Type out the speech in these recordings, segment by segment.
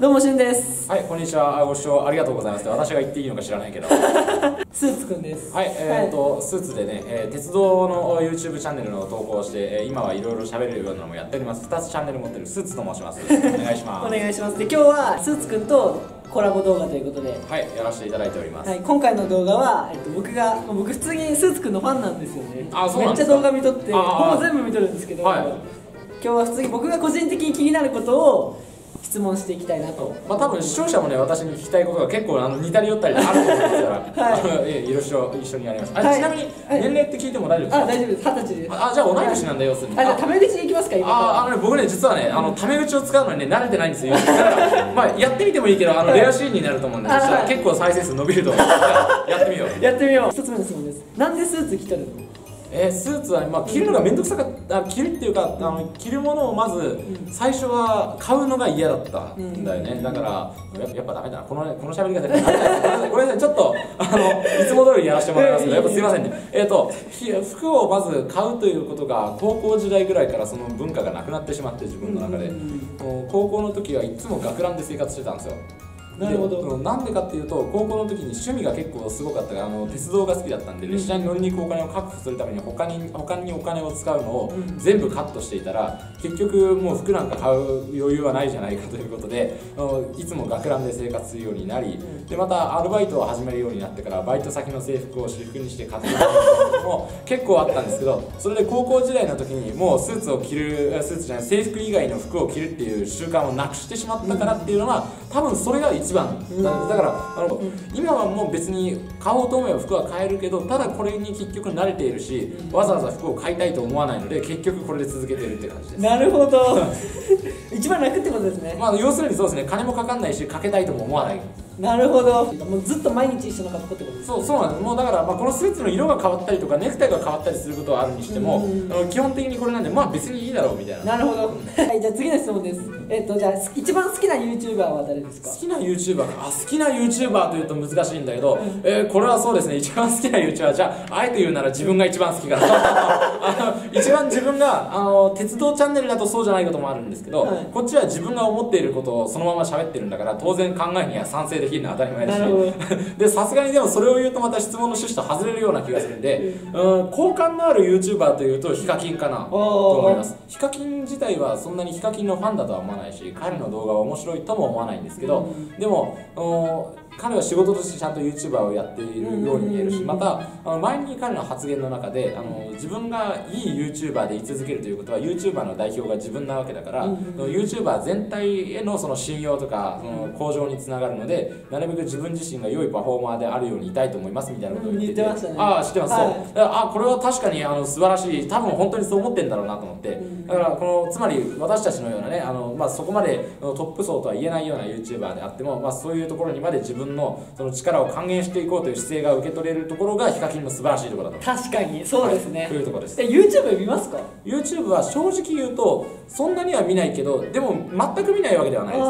どうもしゅんですはい、こんにちは。ご視聴ありがとうございます。私が言っていいのか知らないけど。は スーツくんですい、えっ、と、スーツでね、えー鉄道の YouTube チャンネルの投稿をして、えー今はいろいろ喋れるようなのもやっております。2つチャンネル持ってるスーツと申します。お願いしおます。願いしますで今日はスーツくんとコラボ動画ということではい、やらせていただいております。はい、今回の動画は、えっと、僕が僕普通にスーツくんのファンなんですよねあそうなんですか？めっちゃ動画見とってほぼ全部見とるんですけど、はい今日は普通に僕が個人的に気になることを質問していきたいなと。まあ多分視聴者もね、私に聞きたいことが結構あの似たり寄ったりあると思うんですから、はい。いろいろ一緒にやります。あ、はい。ちなみにはい。年齢って聞いても大丈夫ですか？あ大丈夫です。二十歳です。あ、じゃあ同い年なんだよ、要するに。あじゃあタメ口でいきますか今ああのね、僕ね、実はね、あのタメ口を使うのにね、慣れてないんですよ。だから、まあ、やってみてもいいけど、あのレアシーンになると思うんで、はい。結構再生数伸びると思う。やってみよう。やってみよう。一つ目の質問です。なんでスーツ着とるのえースーツは、まあ、着るのが面倒くさかった、着るっていうか、あの着るものをまず、最初は買うのが嫌だったんだよね。だから、ややっぱダメだな、このね、この喋り方、ダメだごめんなさい、ちょっと、あの、いつも通りやらせてもらいますけど、やっぱすいませんね。えっ、と、ひ服をまず買うということが、高校時代ぐらいからその文化がなくなってしまって、自分の中で。高校の時はいつも学ランで生活してたんですよ。なるほど。なんでかっていうと高校の時に趣味が結構すごかったからあの鉄道が好きだったんで列車に乗りに行くお金を確保するために他に他にお金を使うのをうん。全部カットしていたら結局もう服なんか買う余裕はないじゃないかということであのいつも学ランで生活するようになりでまたアルバイトを始めるようになってからバイト先の制服を私服にして活動することも結構あったんですけどそれで高校時代の時にもうスーツを着るスーツじゃない制服以外の服を着るっていう習慣をなくしてしまったからっていうのは多分それが一番だだからあの今はもう別に買おうと思えば服は買えるけどただこれに結局慣れているしわざわざ服を買いたいと思わないので結局これで続けてるって感じです。なるほど。一番楽ってことですね、まあ要するにそうですね。金もかかんないしかけたいとも思わないなるほど。もうずっと毎日一緒の格好ってことですそうそうなんです。もうだからまあこのスーツの色が変わったりとかネクタイが変わったりすることはあるにしてもうん。基本的にこれなんでまあ別にいいだろうみたいな。なるほど。はいじゃあ次の質問です。えっとじゃあ一番好きな YouTuber は誰ですか？好きな YouTuber か。あ好きな YouTuber というと難しいんだけど、えーこれはそうですね。一番好きな YouTuber じゃああえて言うなら自分が一番好きかな。あ の一番自分があの鉄道チャンネルだとそうじゃないこともあるんですけど、はい。こっちは自分が思っていることをそのまま喋ってるんだから当然考えには賛成できるのは当たり前だし。でさすがにでもそれを言うとまた質問の趣旨と外れるような気がするんで、うん、好感のある YouTuber というとヒカキンかなと思います。ヒカキン自体はそんなにヒカキンのファンだとは思わないし彼の動画は面白いとも思わないんですけど、でもお彼は仕事としてちゃんと YouTuber をやっているように見えるしまたあの前に彼の発言の中であの自分がいい YouTuber で居続けるということは YouTuber の代表が自分なわけだから、その YouTuber 全体へのその信用とかその向上につながるのでなるべく自分自身が良いパフォーマーであるようにいたいと思いますみたいなことを言ってて、うんね。ああ知ってます、はい。そう。あこれは確かにあの素晴らしい。多分本当にそう思ってんだろうなと思って、だからこのつまり私たちのようなねあの、まあ、そこまでトップ層とは言えないような YouTuber であっても、まあ、そういうところにまで自分のその力を還元していこうという姿勢が受け取れるところがヒカキンの素晴らしいところだと。思確かにそうですね。というところです。え YouTube 見ますか？YouTube は正直言うとそんなには見ないけどでも全く見ないわけではないです。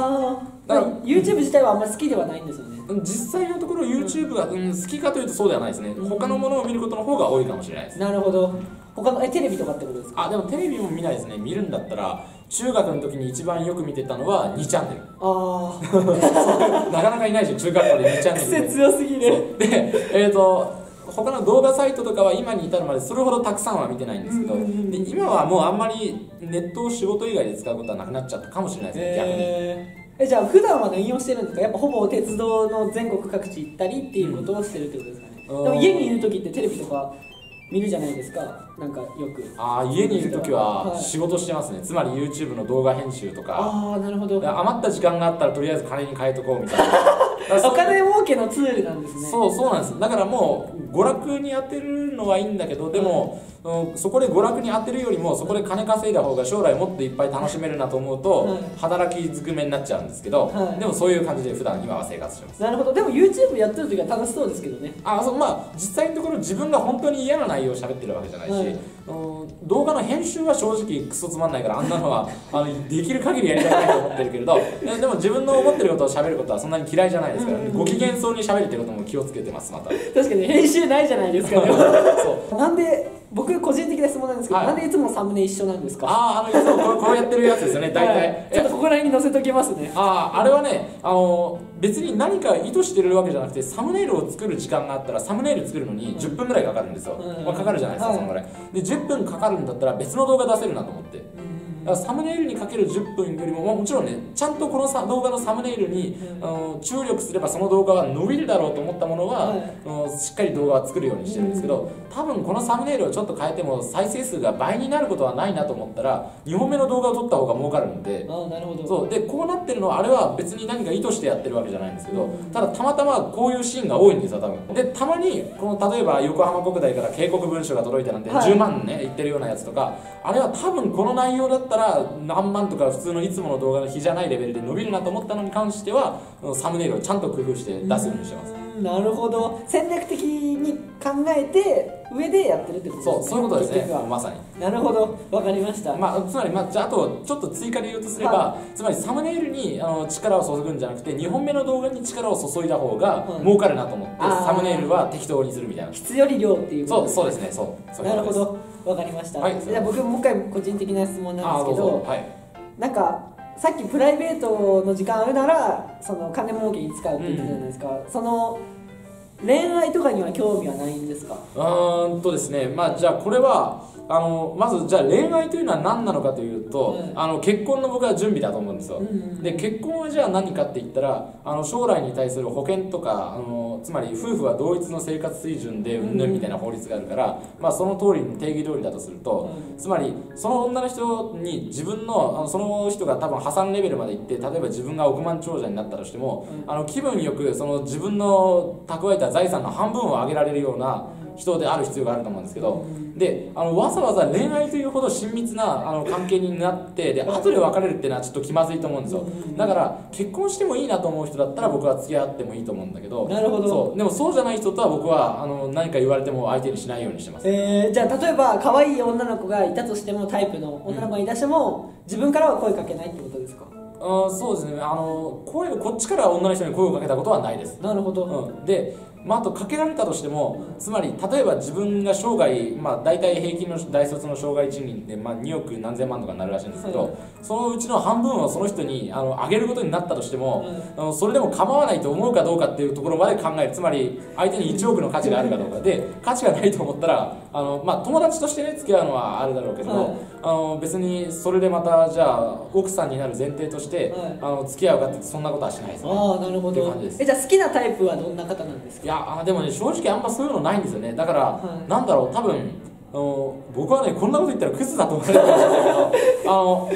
だから YouTube 自体はあんまり好きではないんですよね。実際のところ YouTube が、うん、好きかというとそうではないですね。他のものを見ることの方が多いかもしれないです。なるほど。他のえテレビとかってことですか？あでもテレビも見ないですね。見るんだったら中学の時に一番よく見てたのは2チャンネル。ああ なかなかいないでしょ中学校で2チャンネル癖で強すぎる。でえっ、と他の動画サイトとかは今に至るまでそれほどたくさんは見てないんですけど、うんうんうんで今はもうあんまりネットを仕事以外で使うことはなくなっちゃったかもしれないですね、逆に。えー。えじゃあ普段は何をしてるんですか？やっぱほぼ鉄道の全国各地行ったりっていうことをしてるってことですかね、うん。でも家にいる時ってテレビとか見るじゃないですか。なんかよく。ああ家にいる時ははい。仕事してますね、つまり YouTube の動画編集とか。ああなるほど。で余った時間があったらとりあえず金に変えとこうみたいな。お金儲けのツールなんですね。そうそうなんです。だからもう娯楽に当てるのはいいんだけどでも、うんそこで娯楽に当てるよりもそこで金稼いだ方が将来もっといっぱい楽しめるなと思うと、はい。働きずくめになっちゃうんですけど、はい。でもそういう感じで普段今は生活してます。なるほど。でも YouTube やってる時は楽しそうですけどね。あそうまあ実際のところ自分が本当に嫌な内容を喋ってるわけじゃないし、動画の編集は正直クソつまんないからあんなのは あのできる限りやりたくないと思ってるけれどででも自分の思ってることを喋ることはそんなに嫌いじゃないですから、ご機嫌そうに喋るってことも気をつけてますまた。確かに編集ないじゃないですかでも。そう。なんで僕個人的な質問なんですけど、はい。なんでいつもサムネ一緒なんですか？あああのいつもこうこうやってるやつですよね大体、はいちょっとここら辺に載せときますね。あああれはねあの別に何か意図してるわけじゃなくてサムネイルを作る時間があったらサムネイル作るのに10分ぐらいかかるんですよ、うんまあ、かかるじゃないですか、はいそのぐらい。で10分かかるんだったら別の動画出せるなと思ってだからサムネイルにかける10分よりも、まあ、もちろんねちゃんとこのさ動画のサムネイルに、うん。あの注力すればその動画は伸びるだろうと思ったものは、はい。しっかり動画は作るようにしてるんですけど、多分このサムネイルをちょっと変えても再生数が倍になることはないなと思ったら2本目の動画を撮った方が儲かるんで、ああなるほど。そう。でこうなってるのはあれは別に何か意図してやってるわけじゃないんですけど、うん。ただたまたまこういうシーンが多いんですよ多分。でたまにこの例えば横浜国大から警告文書が届いたなんてはい。10万ね言ってるようなやつとかあれは多分この内容だったたら何万とか普通のいつもの動画の比じゃないレベルで伸びるなと思ったのに関してはサムネイルをちゃんと工夫して出すようにしてます、なるほど。戦略的に考えて上でやってるってことですね。そうそういうことですね。まさに。なるほど。わかりました、まあ、つまり、まあ、じゃああとちょっと追加で言うとすれば、はつまりサムネイルにあの力を注ぐんじゃなくて2本目の動画に力を注いだ方がはい。儲かるなと思って、あー。サムネイルは適当にするみたいな。質より量っていうことそうそうですね。そうそうなるほど。わかりました、はいじゃあ僕もう一回個人的な質問なんですけどはい。なんかさっきプライベートの時間あるならその金儲けに使うって言ったじゃないですか、その恋愛とかには興味はないんですか？うーんとですね。まあじゃあこれはあのまずじゃあ恋愛というのは何なのかというと、うん。あの結婚の僕は準備だと思うんですよ、うんうんで結婚はじゃあ何かって言ったらあの将来に対する保険とかあのつまり夫婦は同一の生活水準でうんぬんみたいな法律があるから、まあ、その通りの定義通りだとすると、うつまりその女の人に自分のあのその人が多分破産レベルまで行って例えば自分が億万長者になったとしても、うん。あの気分よくその自分の蓄えた財産の半分を上げられるような人である必要があると思うんですけど、であのわざわざ恋愛というほど親密なあの関係になってで後で別れるっていうのはちょっと気まずいと思うんですよ。うんだから結婚してもいいなと思う人だったら僕は付き合ってもいいと思うんだけどなるほど。そう。でもそうじゃない人とは僕はあの何か言われても相手にしないようにしてます。えー、じゃあ例えば可愛い女の子がいたとしてもタイプの女の子がいたとしても、自分からは声かけないってことですか？あそうですね。あの声をこっちから女の人に声をかけたことはないです。なるほど、うん、で、まあ、あとかけられたとしてもつまり例えば自分が生涯、まあ、大体平均の大卒の生涯賃金って、まあ、2億何千万とかになるらしいんですけど、はいそのうちの半分をその人にあの上げることになったとしても、はいあのそれでも構わないと思うかどうかっていうところまで考える。つまり相手に1億の価値があるかどうか。で価値がないと思ったらあの、まあ、友達としてね付き合うのはあるだろうけど、はい。あの別にそれでまたじゃあ奥さんになる前提として、はい。あの付き合うかってそんなことはしないですね。ああなるほど。えじゃあ好きなタイプはどんな方なんですか？いやあでもね正直あんまそういうのないんですよね。だから、はい。なんだろう多分あの僕はねこんなこと言ったらクズだと思われるかもしれないけどあの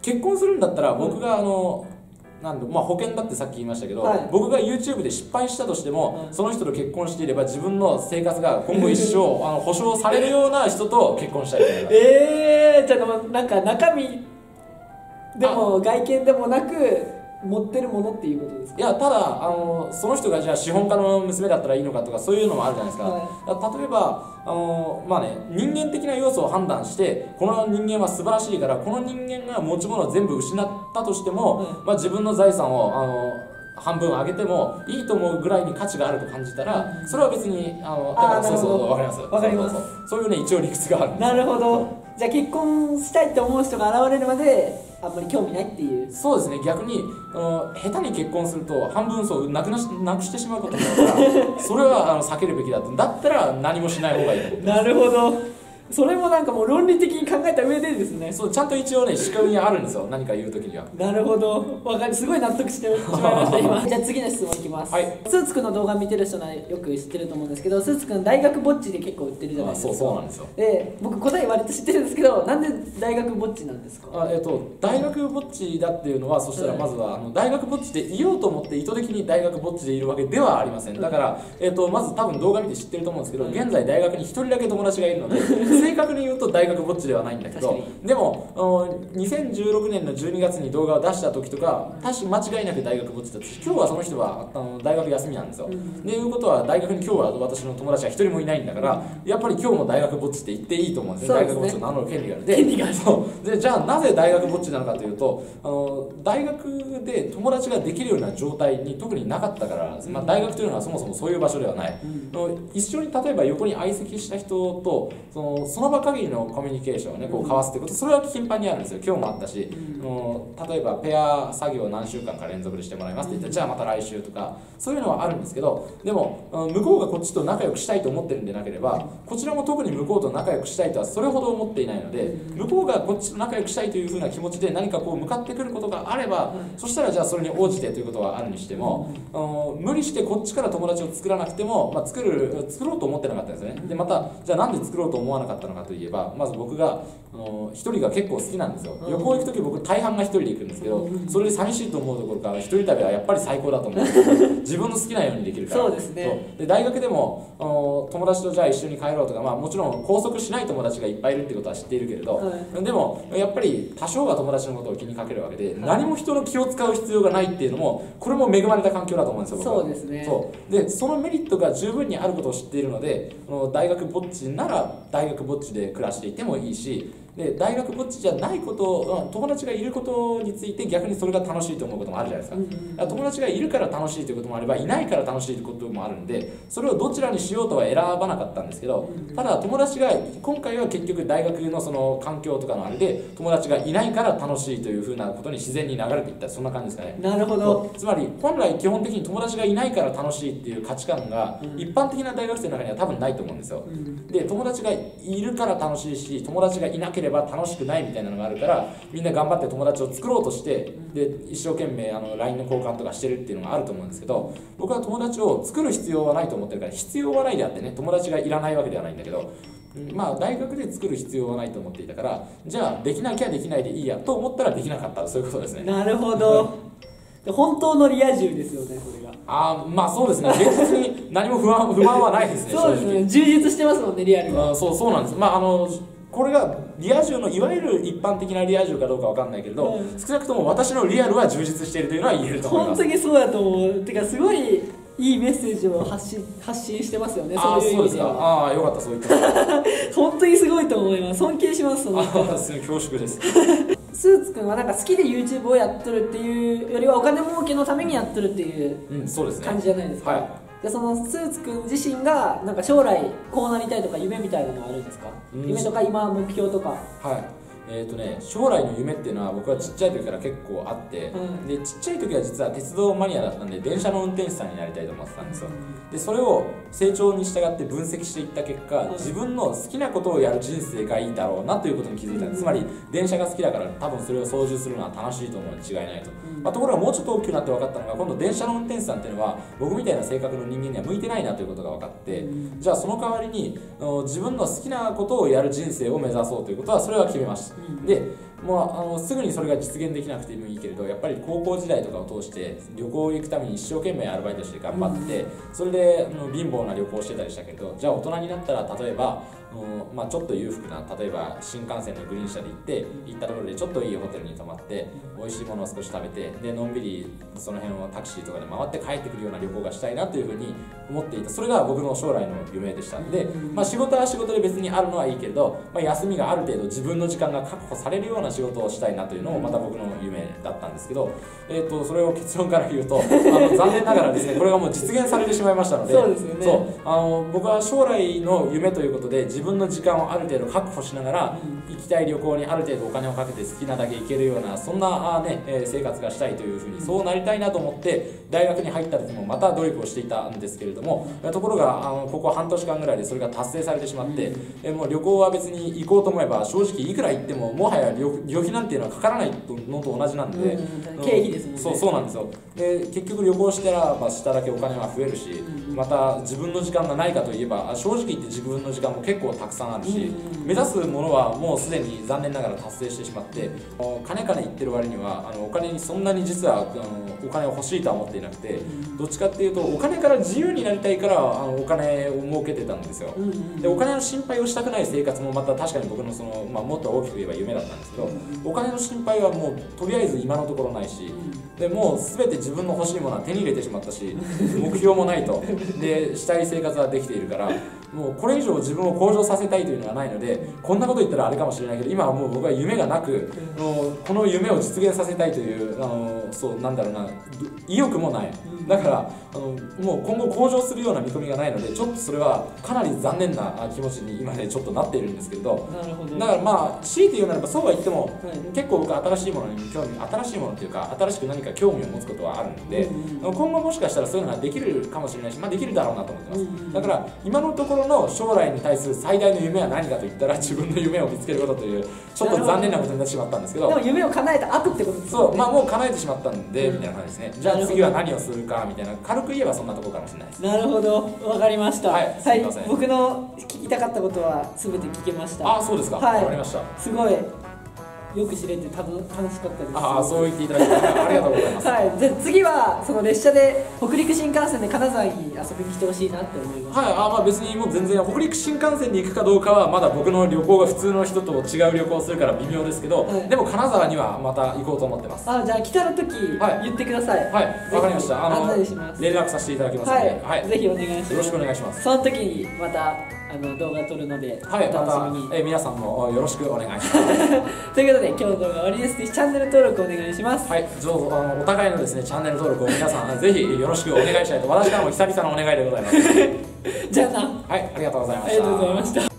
結婚するんだったら僕があのなんでまあ、保険だってさっき言いましたけど、はい。僕が YouTube で失敗したとしても、はい。その人と結婚していれば自分の生活が今後一生あの保証されるような人と結婚したいと思いええー、じゃあなんか中身でも外見でもなく持ってるものっていうことですか？いやただあのその人がじゃあ資本家の娘だったらいいのかとかそういうのもあるじゃないですか、はだから例えばあの、まあね、人間的な要素を判断してこの人間は素晴らしいからこの人間が持ち物を全部失ったとしても、うんまあ、自分の財産をあの半分上げてもいいと思うぐらいに価値があると感じたらそれは別にあのだからそうそうわかります。わかります。そういうね一応理屈があるなるほど。じゃあ結婚したいって思う人が現れるまであんまり興味ないっていう。そうですね。逆にあの下手に結婚すると半分そうなくなしなくしてしまうことになるから それはあの避けるべきだとだったら何もしない方がいいなるほどそれもなんかもう論理的に考えた上でですね。そうちゃんと一応ね仕組みがあるんですよ。何か言う時には。なるほど。わかる。すごい納得してしまいました今。じゃあ次の質問いきます、はい。スーツくんの動画見てる人ならよく知ってると思うんですけどスーツくん大学ぼっちで結構売ってるじゃないあですか。そうそうなんですよ。で僕答え割と知ってるんですけどなんで大学ぼっちなんですか？あえっと大学ぼっちだっていうのはそしたらまずはあの大学ぼっちでいようと思って意図的に大学ぼっちでいるわけではありません。だから、えっとまず多分動画見て知ってると思うんですけど現在大学に一人だけ友達がいるのでそ正確に言うと大学ぼっちではないんだけどでも2016年の12月に動画を出した時とか確か間違いなく大学ぼっちだったし今日はその人はあの大学休みなんですよ、うん、でいうことは大学に今日は私の友達は一人もいないんだから、やっぱり今日も大学ぼっちって言っていいと思うんですね、ね、大学ぼっちを名乗る。権利がある。でそう。でじゃあなぜ大学ぼっちなのかというとあの大学で友達ができるような状態に特になかったから、まあ、大学というのはそもそもそういう場所ではない、うん、一緒に例えば横に相席した人とそのその場限りのコミュニケーションをねこう交わすってことそれは頻繁にあるんですよ。今日もあったし、うん、例えばペア作業を何週間か連続でしてもらいますって言って、じゃあまた来週とかそういうのはあるんですけどでも向こうがこっちと仲良くしたいと思ってるんでなければこちらも特に向こうと仲良くしたいとはそれほど思っていないので向こうがこっちと仲良くしたいというふうな気持ちで何かこう向かってくることがあれば、そしたらじゃあそれに応じてということはあるにしても、無理してこっちから友達を作らなくても、まあ、作る作ろうと思ってなかったんですね。でまたじゃあなんで作ろうと思わなかったのかといえばまず僕が一人が結構好きなんですよ。旅行行く時僕大半が一人で行くんですけどそれで寂しいと思うところから一人旅はやっぱり最高だと思う 自分の好きなようにできるから。そうですね。で大学でも友達とじゃあ一緒に帰ろうとか、まあ、もちろん拘束しない友達がいっぱいいるってことは知っているけれど、はい、でもやっぱり多少は友達のことを気にかけるわけで、はい、何も人の気を使う必要がないっていうのもこれも恵まれた環境だと思うんですよそうですね。そう。でそのメリットが十分にあることを知っているので大学ぼっちなら大学ぼっちで暮らしていてもいいしで大学ぼっちじゃないこと友達がいることについて逆にそれが楽しいと思うこともあるじゃないですか,、うん、友達がいるから楽しいということもあればいないから楽しいということもあるんでそれをどちらにしようとは選ばなかったんですけど、ただ友達が今回は結局大学のその環境とかのあれで友達がいないから楽しいというふうなことに自然に流れていった。そんな感じですかね。なるほど。つまり本来基本的に友達がいないから楽しいっていう価値観が一般的な大学生の中には多分ないと思うんですよ、うん、で友達がいるから楽しいし友達がいなければ楽しくないみたいなのがあるからみんな頑張って友達を作ろうとしてで一生懸命あの LINE の交換とかしてるっていうのがあると思うんですけど僕は友達を作る必要はないと思ってるから必要はないであってね友達がいらないわけではないんだけどまあ大学で作る必要はないと思っていたからじゃあできなきゃできないでいいやと思ったらできなかった。そういうことですね。なるほど。本当のリア充ですよねそれが。ああまあそうですね。現実に何も不安不満はないですねそうですね。充実してますもんねリアルがそうそうなんです。まああのこれがリア充のいわゆる一般的なリア充かどうかわかんないけれど、うん、少なくとも私のリアルは充実しているというのは言えると思います。本当にそうだと思う。てかすごいいいメッセージを発信発信してますよねそういう意味では。ああよかったそう言って本当にすごいと思います尊敬しますそのああ 恐縮です。スーツくんはなんか好きで YouTube をやってるっていうよりはお金儲けのためにやってるっていう感じじゃないですか、うんすね、はいでそのスーツくん自身がなんか将来こうなりたいとか夢みたいなのはあるんですか、うん、夢とか今目標とか。はいえーとね、将来の夢っていうのは僕はちっちゃい時から結構あって、うん、でちっちゃい時は実は鉄道マニアだったんで電車の運転手さんになりたいと思ってたんですよ、うん、でそれを成長に従って分析していった結果、うん、自分の好きなことをやる人生がいいだろうなということに気づいた、つまり電車が好きだから多分それを操縦するのは楽しいと思うに違いないと、まあ、ところがもうちょっと大きくなって分かったのが今度電車の運転手さんっていうのは僕みたいな性格の人間には向いてないなということが分かって、じゃあその代わりに自分の好きなことをやる人生を目指そうということはそれは決めました、でもうあのすぐにそれが実現できなくてもいいけれどやっぱり高校時代とかを通して旅行行くために一生懸命アルバイトして頑張って、それであの貧乏な旅行をしてたりしたけどじゃあ大人になったら例えばまあ、ちょっと裕福な例えば新幹線のグリーン車で行って行ったところでちょっといいホテルに泊まって美味しいものを少し食べてでのんびりその辺をタクシーとかで回って帰ってくるような旅行がしたいなというふうに思っていた。それが僕の将来の夢でした。で、まあ、仕事は仕事で別にあるのはいいけれど、まあ、休みがある程度自分の時間が確保されるような仕事をしたいなというのもまた僕の夢だったんですけど、えー、とそれを結論から言うとあの 残念ながらですねこれがもう実現されてしまいましたのでそうですよね。そうあの僕は将来の夢ということで自分の時間をある程度確保しながら、行きたい旅行にある程度お金をかけて好きなだけ行けるようなそんなあ、ねえ生活がしたいというふうにそうなりたいなと思って大学に入った時もまた努力をしていたんですけれどもところがあのここ半年間ぐらいでそれが達成されてしまって、えもう旅行は別に行こうと思えば正直いくら行ってももはや旅費なんていうのはかからないのと同じなんで、経費ですもんね。そうそうなんですよ。で結局旅行したら、まあ、しただけお金は増えるし、うん、また自分の時間がないかといえば正直言って自分の時間も結構たくさんあるし、うん、目指すものはもうすでに残念ながら達成してしまって金金言ってる割にはあのお金にそんなに実はあのお金を欲しいとは思っていなくて、どっちかっていうとお金から自由になりたいからあのお金を儲けてたんですよ、でお金の心配をしたくない生活もまた確かに僕のその、まあ、もっと大きく言えば夢だったんですけど、お金の心配はもうとりあえず今のところないし、でもう全て自分の欲しいものは手に入れてしまったし 目標もないと。でしたい生活はできているからもうこれ以上自分を向上させたいというのはないのでこんなこと言ったらあれかもしれないけど今はもう僕は夢がなくもうこの夢を実現させたいというあのそうなんだろうな。意欲もない。だからあのもう今後向上するような見込みがないのでちょっとそれはかなり残念な気持ちに今ねちょっとなっているんですけれど。だからまあ強いて言うならばそうは言っても、はい、結構僕新しいものに興味新しいものっていうか新しく何か興味を持つことはあるので、うん、今後もしかしたらそういうのができるかもしれないし、まあ、できるだろうなと思ってます、うん、だから今のところの将来に対する最大の夢は何かといったら自分の夢を見つけることというちょっと残念なことになってしまったんですけど。でも夢を叶えた後ってことですね。そう。まあもう叶えてしまったんで、みたいな感じですね。じゃあ次は何をするかみたいな。軽く言えばそんなところかもしれないです。なるほど。わかりました。はい、はい、僕の聞きたかったことは全て聞けました。あそうですか。はい。わかりました。すごいよく知れて楽楽しかったです。ああそう言っていただいてありがとうございます。はい。じゃ次はその列車で北陸新幹線で金沢に遊びに来てほしいなって思います。はい。あまあ別にもう全然北陸新幹線に行くかどうかはまだ僕の旅行が普通の人と違う旅行をするから微妙ですけど、はい、でも金沢にはまた行こうと思ってます。あじゃあ来たの時、言ってください。はい。わ、かりました。あの連絡させていただきますので、はい、ぜひお願いします。よろしくお願いします。その時にまたあの動画撮るので、はい、またえ皆さんもよろしくお願いします。ということで今日の動画終わりですチャンネル登録お願いします。はいどうぞあのお互いのですねチャンネル登録を皆さん ぜひよろしくお願いしたいと私からも久々のお願いでございます。じゃあな。はいありがとうございました。ありがとうございました